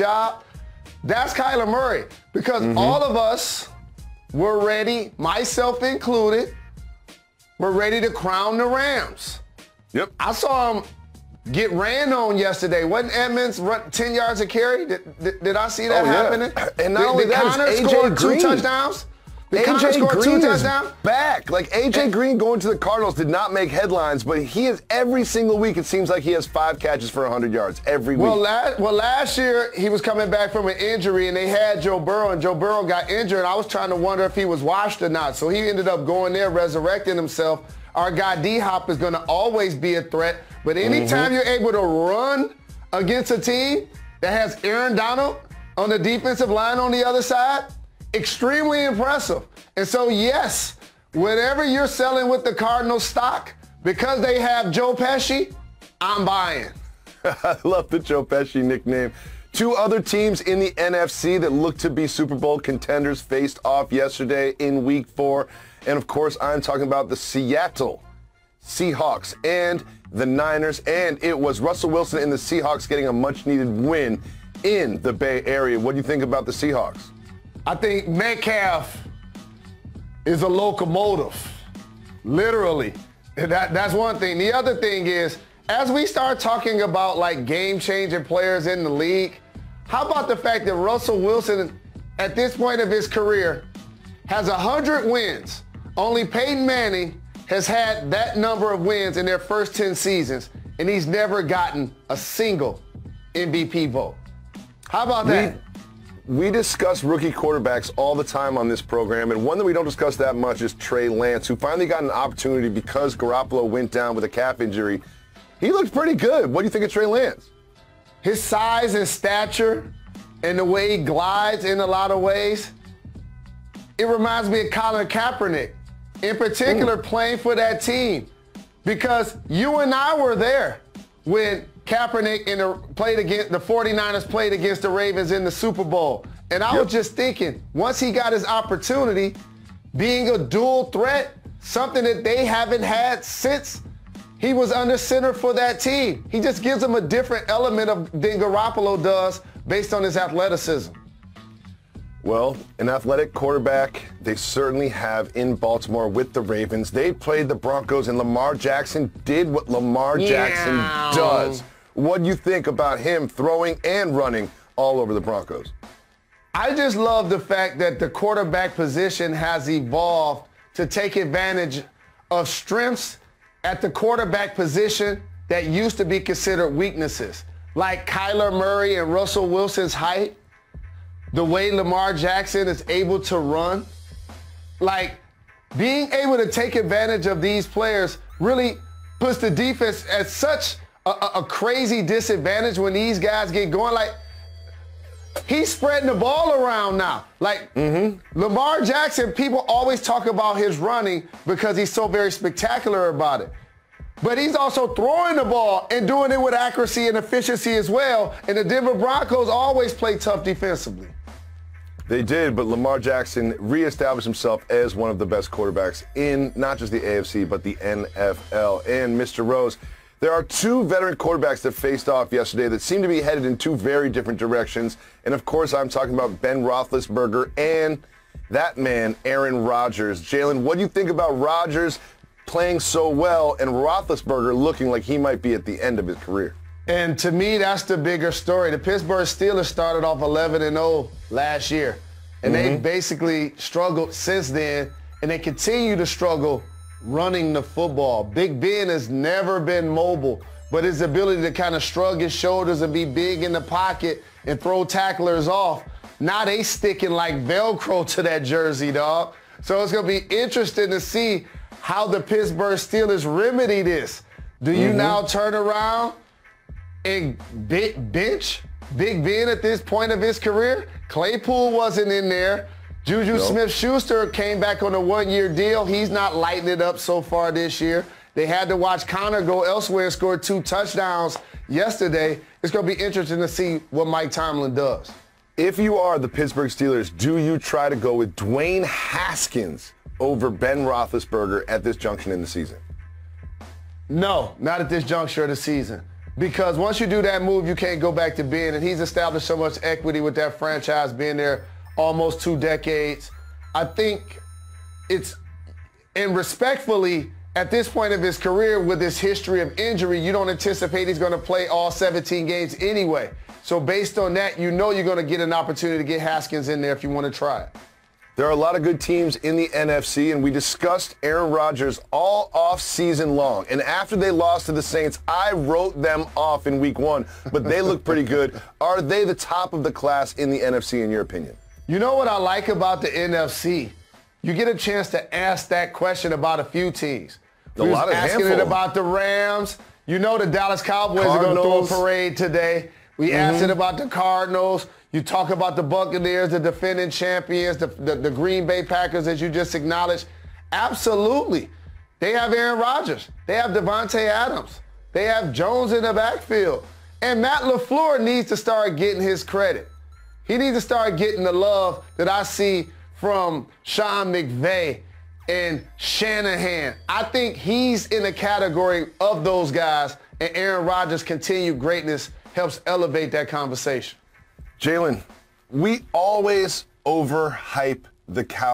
job, that's Kyler Murray. Because mm-hmm. all of us were ready, myself included, were ready to crown the Rams. Yep. I saw him get ran on yesterday. Wasn't Edmonds run 10 yards of carry? Did, did, did I see that oh, happening? Yeah. And not did, only did that, Conner AJ score Green. two touchdowns? AJ Green is back. Like AJ Green going to the Cardinals did not make headlines, but he is every single week. It seems like he has five catches for 100 yards every week. Well, last, well, last year he was coming back from an injury, and they had Joe Burrow, and Joe Burrow got injured. I was trying to wonder if he was washed or not. So he ended up going there, resurrecting himself. Our guy D Hop is going to always be a threat, but anytime mm-hmm. you're able to run against a team that has Aaron Donald on the defensive line on the other side extremely impressive. And so, yes, whatever you're selling with the Cardinals stock, because they have Joe Pesci, I'm buying. I love the Joe Pesci nickname. Two other teams in the NFC that look to be Super Bowl contenders faced off yesterday in week four. And of course, I'm talking about the Seattle Seahawks and the Niners. And it was Russell Wilson and the Seahawks getting a much needed win in the Bay Area. What do you think about the Seahawks? I think Metcalf is a locomotive, literally. That, that's one thing. The other thing is, as we start talking about like game-changing players in the league, how about the fact that Russell Wilson, at this point of his career, has 100 wins. Only Peyton Manning has had that number of wins in their first 10 seasons, and he's never gotten a single MVP vote. How about that? We- we discuss rookie quarterbacks all the time on this program, and one that we don't discuss that much is Trey Lance, who finally got an opportunity because Garoppolo went down with a calf injury. He looked pretty good. What do you think of Trey Lance? His size and stature and the way he glides in a lot of ways, it reminds me of Colin Kaepernick, in particular mm. playing for that team. Because you and I were there when Kaepernick in the, played against the 49ers played against the Ravens in the Super Bowl. And I yep. was just thinking, once he got his opportunity, being a dual threat, something that they haven't had since he was under center for that team. He just gives them a different element of than Garoppolo does based on his athleticism. Well, an athletic quarterback they certainly have in Baltimore with the Ravens. They played the Broncos and Lamar Jackson did what Lamar Jackson yeah. does. What do you think about him throwing and running all over the Broncos? I just love the fact that the quarterback position has evolved to take advantage of strengths at the quarterback position that used to be considered weaknesses, like Kyler Murray and Russell Wilson's height, the way Lamar Jackson is able to run. Like being able to take advantage of these players really puts the defense at such a, a, crazy disadvantage when these guys get going. Like, he's spreading the ball around now. Like, mm-hmm. Lamar Jackson, people always talk about his running because he's so very spectacular about it. But he's also throwing the ball and doing it with accuracy and efficiency as well. And the Denver Broncos always play tough defensively. They did, but Lamar Jackson reestablished himself as one of the best quarterbacks in not just the AFC, but the NFL. And Mr. Rose, there are two veteran quarterbacks that faced off yesterday that seem to be headed in two very different directions. And of course, I'm talking about Ben Roethlisberger and that man, Aaron Rodgers. Jalen, what do you think about Rodgers playing so well and Roethlisberger looking like he might be at the end of his career? And to me, that's the bigger story. The Pittsburgh Steelers started off 11 and 0 last year, and mm-hmm. they basically struggled since then, and they continue to struggle running the football. Big Ben has never been mobile, but his ability to kind of shrug his shoulders and be big in the pocket and throw tacklers off, now they sticking like Velcro to that jersey, dog. So it's going to be interesting to see how the Pittsburgh Steelers remedy this. Do you mm-hmm. now turn around and bench Big Ben at this point of his career? Claypool wasn't in there. Juju nope. Smith-Schuster came back on a one-year deal. He's not lighting it up so far this year. They had to watch Conner go elsewhere and score two touchdowns yesterday. It's going to be interesting to see what Mike Tomlin does. If you are the Pittsburgh Steelers, do you try to go with Dwayne Haskins over Ben Roethlisberger at this junction in the season? No, not at this juncture of the season. because once you do that move, you can't go back to being. And he's established so much equity with that franchise, being there almost two decades. I think it's, and respectfully, at this point of his career, with his history of injury, you don't anticipate he's going to play all 17 games anyway. So based on that, you know you're going to get an opportunity to get Haskins in there if you want to try it. There are a lot of good teams in the NFC, and we discussed Aaron Rodgers all off season long. And after they lost to the Saints, I wrote them off in week one, but they look pretty good. Are they the top of the class in the NFC, in your opinion? You know what I like about the NFC? You get a chance to ask that question about a few teams. A lot of asking handful. it about the Rams. You know the Dallas Cowboys are going to throw a parade today. We mm-hmm. asked it about the Cardinals. You talk about the Buccaneers, the defending champions, the, the, the Green Bay Packers, as you just acknowledged. Absolutely. They have Aaron Rodgers. They have Davante Adams. They have Jones in the backfield. And Matt LaFleur needs to start getting his credit. He needs to start getting the love that I see from Sean McVay and Shanahan. I think he's in the category of those guys, and Aaron Rodgers' continued greatness helps elevate that conversation. Jalen, we always overhype the Cowboys.